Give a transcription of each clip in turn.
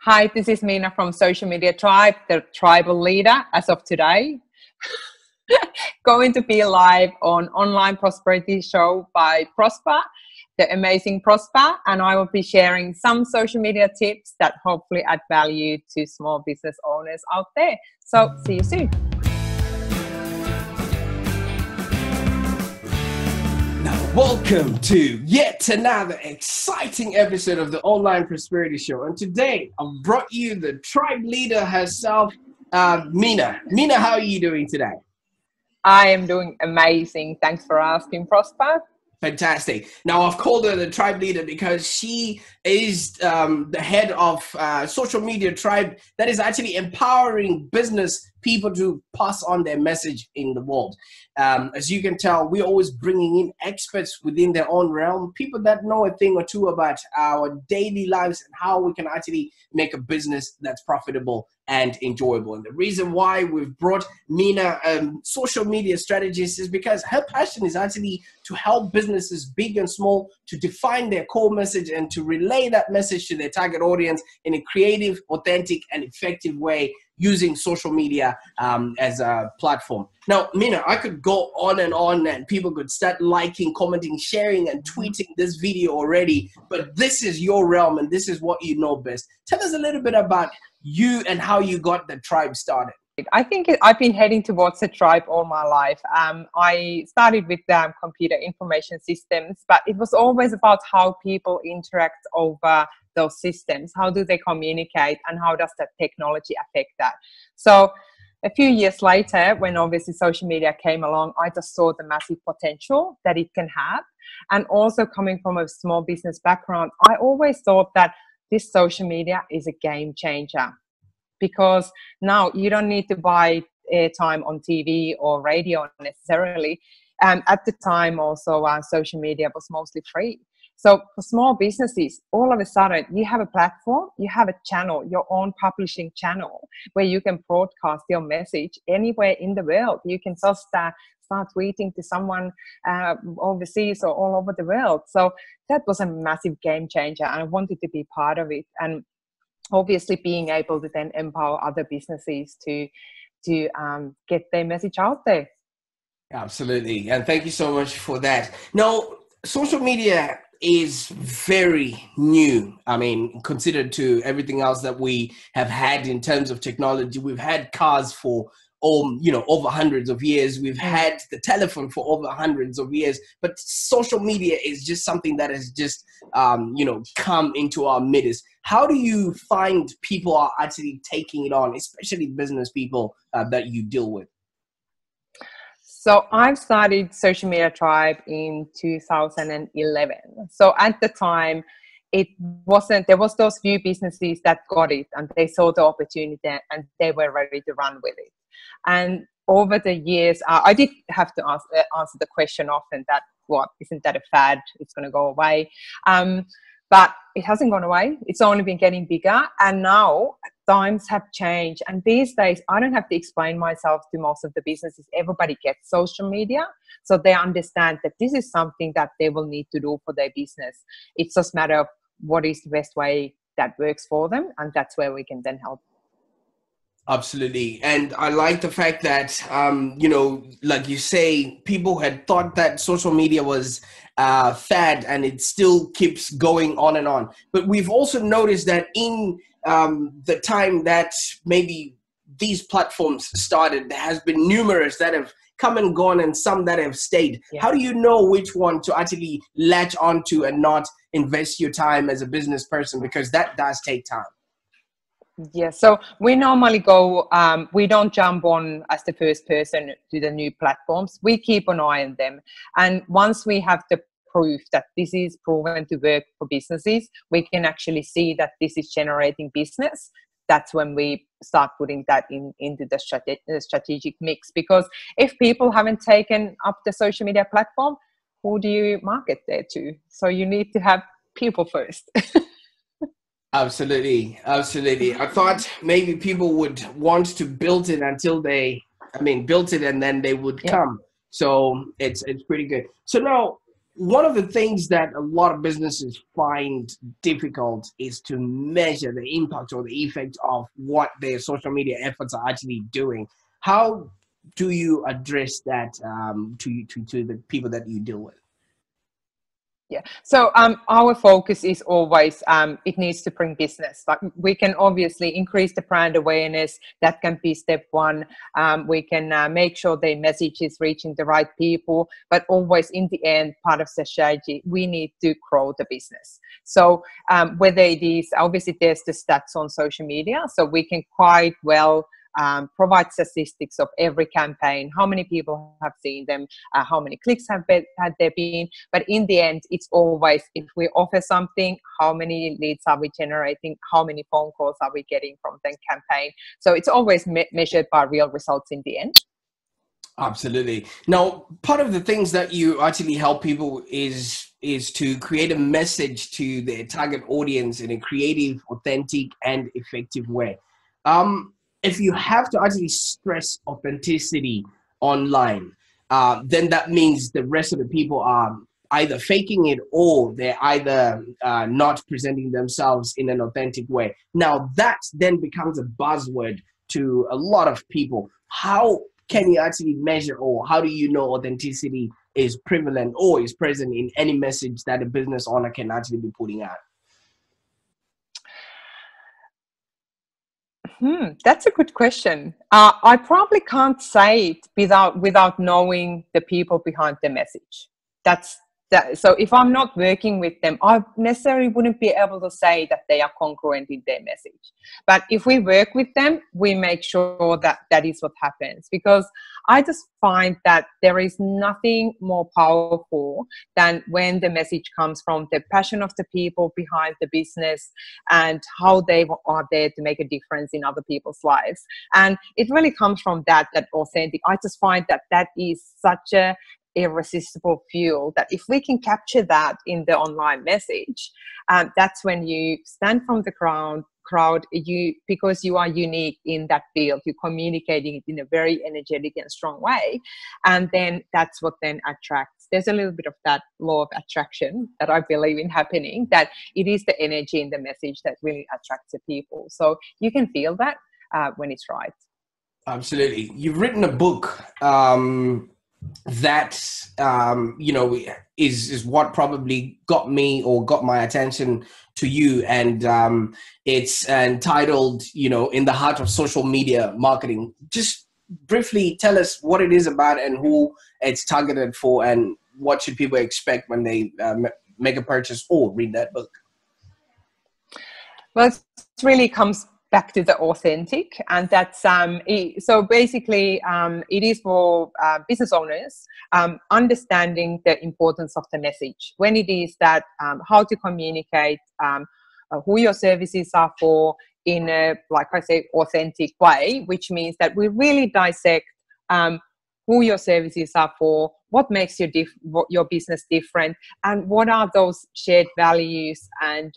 Hi, this is Minna from Social Media Tribe, the tribal leader as of today. Going to be live on Online Prosperity Show by Prosper, the amazing Prosper, and I will be sharing some social media tips that hopefully add value to small business owners out there. So, see you soon. Welcome to yet another exciting episode of the Online Prosperity Show. And today I've brought you the tribe leader herself, uh, Minna. Minna, how are you doing today? I am doing amazing. Thanks for asking, Prosper. Fantastic. Now, I've called her the tribe leader because she is um, the head of uh, social media tribe that is actually empowering business people to pass on their message in the world. Um, as you can tell, we're always bringing in experts within their own realm, people that know a thing or two about our daily lives and how we can actually make a business that's profitable and enjoyable. And the reason why we've brought Minna, um, social media strategist, is because her passion is actually to help businesses, big and small, to define their core message and to relay that message to their target audience in a creative, authentic, and effective way using social media um, as a platform. Now, Minna, I could go on and on, and people could start liking, commenting, sharing, and tweeting this video already, but this is your realm and this is what you know best. Tell us a little bit about you and how you got the tribe started. I think I've been heading towards the tribe all my life. Um, I started with um, computer information systems, but it was always about how people interact over those systems. How do they communicate, and how does that technology affect that? So, a few years later, when obviously social media came along, I just saw the massive potential that it can have. And also, coming from a small business background, I always thought that this social media is a game changer because now you don't need to buy airtime on TV or radio necessarily. Um, at the time, also, uh, social media was mostly free. So for small businesses, all of a sudden you have a platform, you have a channel, your own publishing channel where you can broadcast your message anywhere in the world. You can just uh, start tweeting to someone uh, overseas or all over the world. So that was a massive game changer, and I wanted to be part of it. And obviously being able to then empower other businesses to to um, get their message out there absolutely and thank you so much for that now social media is very new. I mean considered to everything else that we have had in terms of technology we've had cars for um, you know over hundreds of years. We've mm. had the telephone for over hundreds of years. But social media is just something that has just um, you know come into our midst. How do you find people are actually taking it on especially business people uh, that you deal with so I've started Social Media Tribe in 2011. So at the time, it wasn't there was those few businesses that got it and they saw the opportunity and they were ready to run with it and over the years, uh, I did have to ask, uh, answer the question often that what isn't that a fad? It's going to go away. Um, but it hasn't gone away. It's only been getting bigger, and now times have changed. And these days, I don't have to explain myself to most of the businesses. Everybody gets social media, so they understand that this is something that they will need to do for their business. It's just a matter of what is the best way that works for them, and that's where we can then help Absolutely. And I like the fact that, um, you know, like you say, people had thought that social media was uh, fad and it still keeps going on and on. But we've also noticed that in um, the time that maybe these platforms started, there has been numerous that have come and gone and some that have stayed. Yeah. How do you know which one to actually latch onto and not invest your time as a business person? Because that does take time. Yeah, so we normally go, um, we don't jump on as the first person to the new platforms. We keep an eye on them. And once we have the proof that this is proven to work for businesses, we can actually see that this is generating business. That's when we start putting that in into the strate- uh, strategic mix. Because if people haven't taken up the social media platform, who do you market there to? So you need to have people first. Absolutely, absolutely. I thought maybe people would want to build it until they, I mean, built it and then they would yeah. come. So it's it's pretty good. So now, one of the things that a lot of businesses find difficult is to measure the impact or the effect of what their social media efforts are actually doing. How do you address that um, to, to, to the people that you deal with? Yeah. So um, our focus is always um, it needs to bring business. Like we can obviously increase the brand awareness. That can be step one. Um, we can uh, make sure the message is reaching the right people. But always in the end, part of the strategy, we need to grow the business. So um, whether it is obviously there's the stats on social media, so we can quite well um, provide statistics of every campaign, how many people have seen them, uh, how many clicks have been, had there been. But in the end, it's always if we offer something, how many leads are we generating, how many phone calls are we getting from the campaign. So it's always me- measured by real results in the end. Absolutely. Now, part of the things that you actually help people is is to create a message to their target audience in a creative, authentic, and effective way. Um, if you have to actually stress authenticity online, uh, then that means the rest of the people are either faking it or they're either uh, not presenting themselves in an authentic way. Now, that then becomes a buzzword to a lot of people. How can you actually measure or how do you know authenticity is prevalent or is present in any message that a business owner can actually be putting out? Hmm, that's a good question. Uh, I probably can't say it without without knowing the people behind the message. That's that, so if I'm not working with them, I necessarily wouldn't be able to say that they are congruent in their message. But if we work with them, we make sure that that is what happens because I just find that there is nothing more powerful than when the message comes from the passion of the people behind the business and how they are there to make a difference in other people's lives. And it really comes from that, that authentic. I just find that that is such a irresistible fuel that if we can capture that in the online message um, that's when you stand from the crowd crowd you because you are unique in that field you're communicating it in a very energetic and strong way and then that's what then attracts there's a little bit of that law of attraction that i believe in happening that it is the energy in the message that really attracts the people. So you can feel that uh, when it's right. Absolutely. You've written a book um that um, you know is is what probably got me or got my attention to you. And um, it's entitled you know in the heart of social media marketing. Just briefly tell us what it is about and who it's targeted for and what should people expect when they uh, make a purchase or read that book. Well it really comes back to the authentic and that's um, so basically um, it is for uh, business owners um, understanding the importance of the message. When it is that um, how to communicate um, uh, who your services are for in a like i say authentic way which means that we really dissect um, who your services are for what makes your dif- your business different and what are those shared values and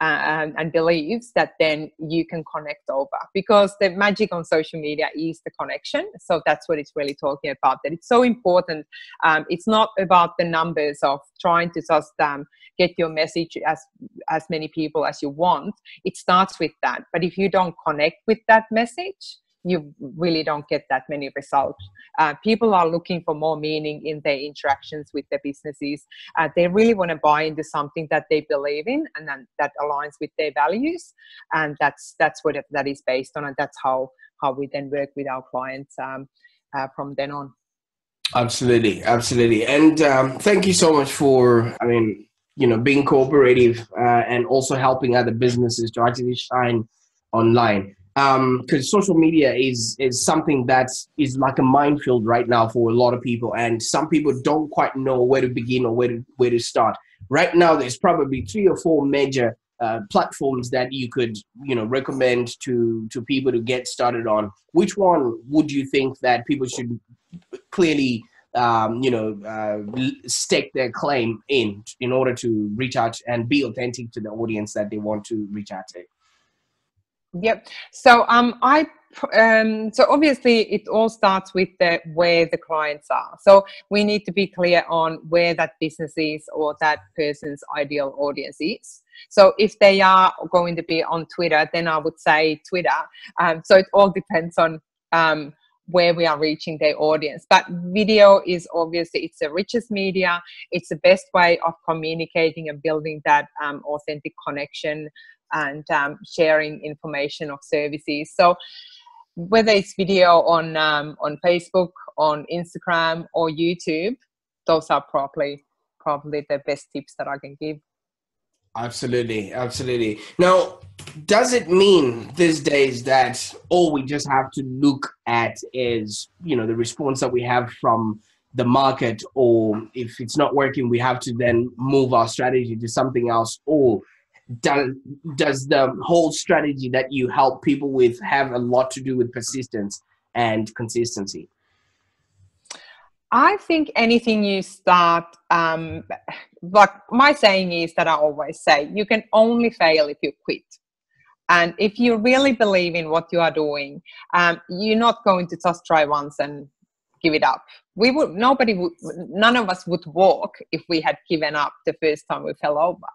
and, and beliefs that then you can connect over because the magic on social media is the connection. So that's what it's really talking about that it's so important. Um, it's not about the numbers of trying to just um, get your message as as many people as you want. It starts with that. But if you don't connect with that message you really don't get that many results. Uh, people are looking for more meaning in their interactions with their businesses. Uh, they really want to buy into something that they believe in and then that aligns with their values, and that's that's what that is based on, and that's how how we then work with our clients um, uh, from then on. Absolutely, absolutely, and um, thank you so much for. I mean, you know, being cooperative uh, and also helping other businesses to actually shine online because um, social media is is something that is like a minefield right now for a lot of people, and some people don't quite know where to begin or where to where to start. Right now, there's probably three or four major uh, platforms that you could you know recommend to to people to get started on. Which one would you think that people should clearly um, you know uh, stake their claim in in order to reach out and be authentic to the audience that they want to reach out to? Yep. So um, I um, so obviously it all starts with the where the clients are. So we need to be clear on where that business is or that person's ideal audience is. So if they are going to be on twitter then i would say twitter. Um, so it all depends on um, where we are reaching their audience. But video is obviously it's the richest media. It's the best way of communicating and building that um, authentic connection and um, sharing information of services so whether it's video on um, on Facebook, on Instagram, or YouTube, those are probably probably the best tips that I can give. Absolutely, absolutely. Now, does it mean these days that all we just have to look at is you know the response that we have from the market, or if it's not working, we have to then move our strategy to something else, or does does the whole strategy that you help people with have a lot to do with persistence and consistency? I think anything you start um like my saying is that i always say you can only fail if you quit. And if you really believe in what you are doing um, you're not going to just try once and give it up. We would nobody would none of us would walk if we had given up the first time we fell over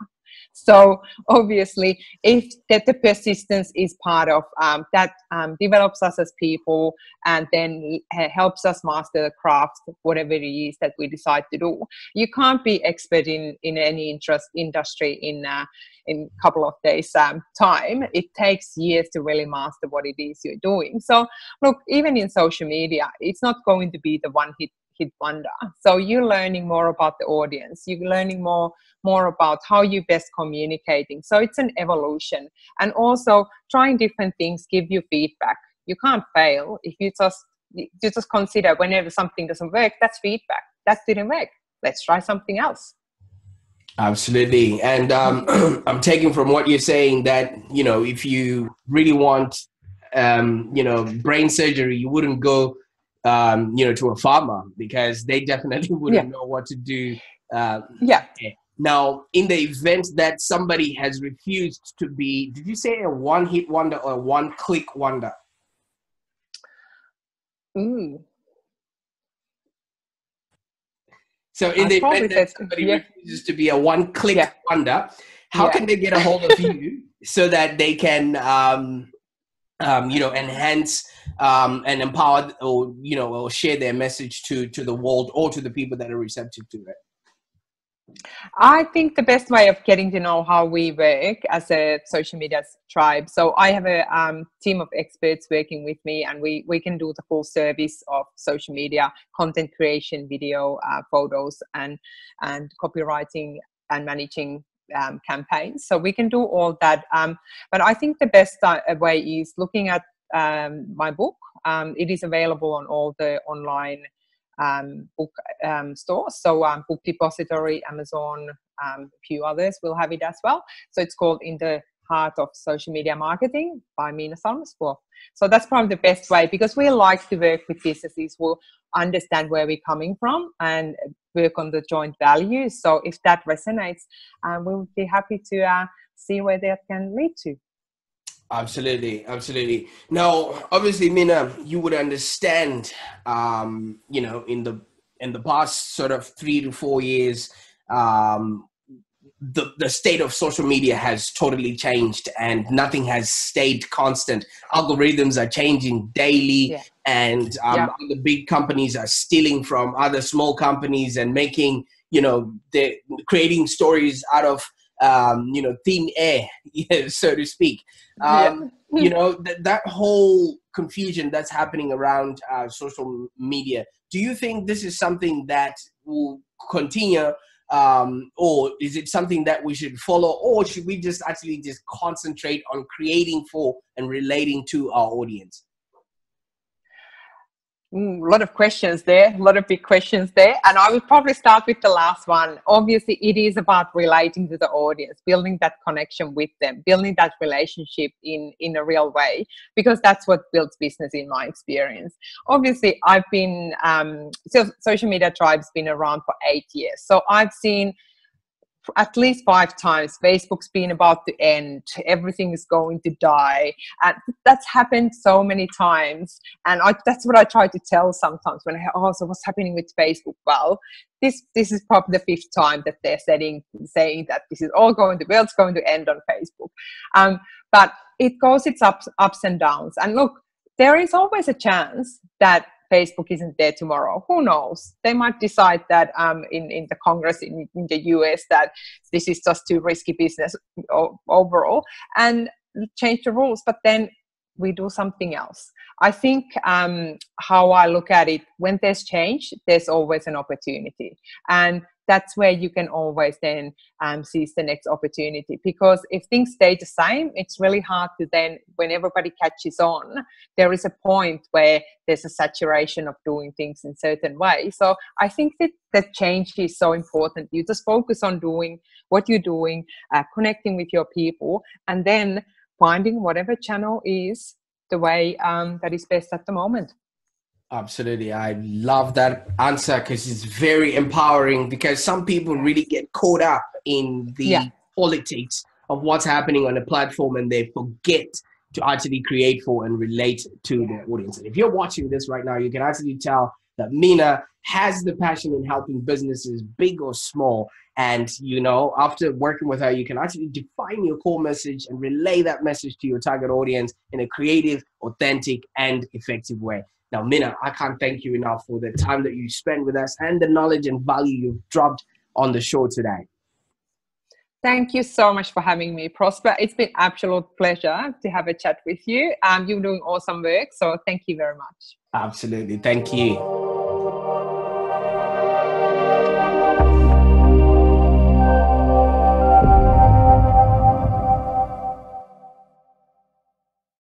so obviously, if that the persistence is part of um, that um, develops us as people and then helps us master the craft, whatever it is that we decide to do. You can't be expert in in any interest industry in uh, in a couple of days um, time. It takes years to really master what it is you're doing. So look, even in social media, it's not going to be the one hit hit wonder. So you're learning more about the audience. You're learning more more about how you best communicating. So it's an evolution, and also trying different things give you feedback. You can't fail if you just you just consider whenever something doesn't work. That's feedback. That didn't work. Let's try something else. Absolutely, and um, I'm taking from what you're saying that you know if you really want um, you know brain surgery, you wouldn't go um, you know, to a farmer because they definitely wouldn't yeah. know what to do. Uh, yeah. Now, in the event that somebody has refused to be, did you say a one-hit wonder or a one-click wonder? Ooh. So, in I the event that somebody yeah. refuses to be a one-click yeah. wonder, how can they get a hold of you so that they can um, um, you know, enhance um, and empower or you know, or share their message to to the world or to the people that are receptive to it? I think the best way of getting to know how we work as a social media tribe. So I have a um, team of experts working with me, and we we can do the full service of social media content creation, video, uh, photos, and and copywriting and managing um, campaigns. So we can do all that. Um, but I think the best uh, way is looking at um, my book. Um, it is available on all the online um, book um, stores. So Book Depository, Amazon, a few others will have it as well. So it's called In the Heart of Social Media Marketing by Minna Salmesvuo. So that's probably the best way because we like to work with businesses who understand where we're coming from and work on the joint values. So if that resonates, um, we would be happy to uh, see where that can lead to. Absolutely, absolutely. Now, obviously, Minna, you would understand, um, you know, in the in the past sort of three to four years, um, the, the state of social media has totally changed and nothing has stayed constant. Algorithms are changing daily, yeah. and um, yeah. the big companies are stealing from other small companies and making, you know, they're creating stories out of, um, you know, thin air, so to speak. Um, yeah. you know, th- that whole confusion that's happening around uh, social media. Do you think this is something that will continue? um, or is it something that we should follow or should we just actually just concentrate on creating for and relating to our audience a lot of questions there, a lot of big questions there. And I will probably start with the last one. Obviously, it is about relating to the audience, building that connection with them, building that relationship in, in a real way, because that's what builds business in my experience. Obviously, I've been, um, so social media tribe's been around for eight years. So I've seen at least five times. Facebook's been about to end. Everything is going to die. And that's happened so many times. And I, that's what i try to tell sometimes when i oh so what's happening with facebook? Well this this is probably the fifth time that they're saying saying that this is all going to world's going to end on facebook. Um, but it goes its ups ups and downs. And look there is always a chance that Facebook isn't there tomorrow. Who knows? They might decide that um, in, in the Congress in, in the US that this is just too risky business overall and change the rules. But then we do something else. I think um, how I look at it, when there's change, there's always an opportunity. And that's where you can always then um, seize the next opportunity because if things stay the same it's really hard to then when everybody catches on there is a point where there's a saturation of doing things in certain ways so i think that that change is so important you just focus on doing what you're doing uh, connecting with your people and then finding whatever channel is the way um, that is best at the moment Absolutely. I love that answer because it's very empowering because some people really get caught up in the yeah. politics of what's happening on the platform and they forget to actually create for and relate to the audience. And if you're watching this right now, you can actually tell that Minna has the passion in helping businesses, big or small. And you know, after working with her, you can actually define your core message and relay that message to your target audience in a creative, authentic, and effective way. Now, Minna, I can't thank you enough for the time that you spent with us and the knowledge and value you've dropped on the show today. Thank you so much for having me, Prosper. It's been absolute pleasure to have a chat with you. Um, you're doing awesome work, so thank you very much. Absolutely. Thank you.